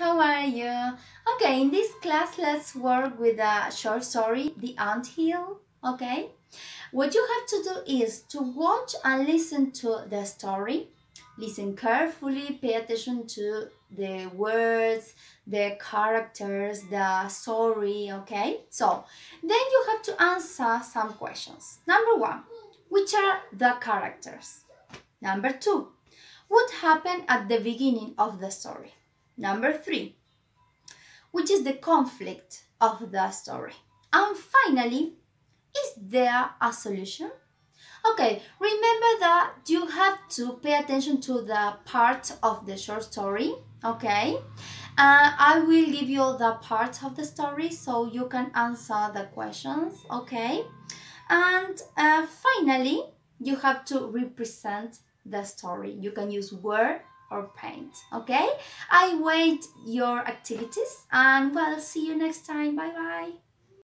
how are you? Okay, in this class, let's work with a short story, The Ant Hill. Okay, what you have to do is to watch and listen to the story. Listen carefully, pay attention to the words, the characters, the story. Okay, so then you have to answer some questions. Number one, which are the characters? Number two, what happened at the beginning of the story? Number three, which is the conflict of the story? And finally, is there a solution? Okay, remember that you have to pay attention to the part of the short story, okay? Uh, I will give you the part of the story so you can answer the questions, okay? And uh, finally, you have to represent the story. You can use word or paint, okay? I wait your activities and well, see you next time. Bye bye.